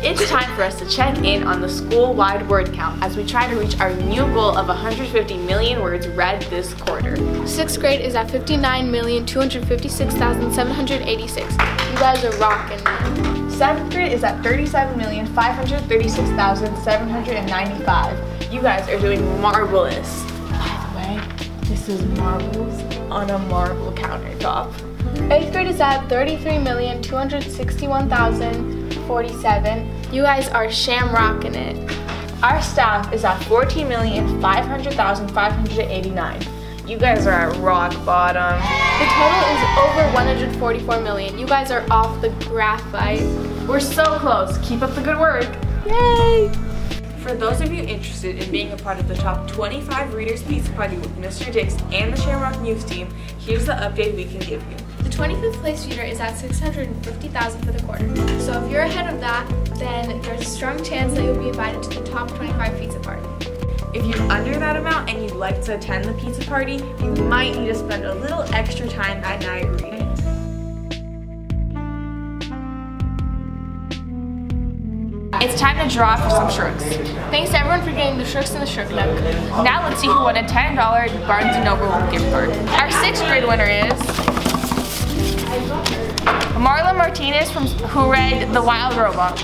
It's time for us to check in on the school-wide word count as we try to reach our new goal of 150 million words read this quarter. Sixth grade is at 59,256,786. You guys are rocking. Seventh grade is at 37,536,795. You guys are doing marvelous. By the way, this is marbles on a marble countertop. Eighth grade is at 33,261,047. You guys are shamrocking it. Our staff is at 14,500,589. You guys are at rock bottom. The total is over 144 million. You guys are off the graphite. We're so close. Keep up the good work. Yay! For those of you interested in being a part of the top 25 Readers Pizza Party with Mr. Dix and the Shamrock News team, here's the update we can give you. The 25th place reader is at 650,000 for the quarter. So if you're ahead of that, then there's a strong chance that you'll be invited to the top 25 pizza party. If you're under that amount and you'd like to attend the pizza party, you might need to spend a little extra time at night reading. It's time to draw for some shirts. Thanks to everyone for getting the shirts in the shirt nook. Now let's see who won a $10 Barnes & Noble gift card. Our sixth grade winner is Marla Martinez from who read The Wild Robot.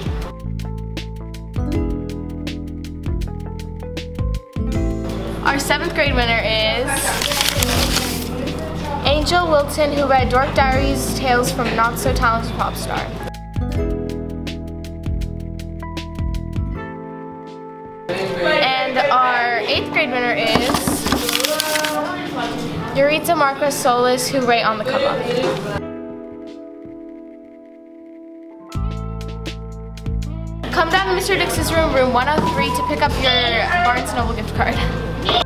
Our seventh grade winner is Angel Wilton, who read Dork Diaries Tales from Not So Talented Pop Star. Eighth grade winner is Eureka Marcos Solis, who read On the cover. Come down to Mr. Dix's room, room 103 to pick up your Barnes & Noble gift card.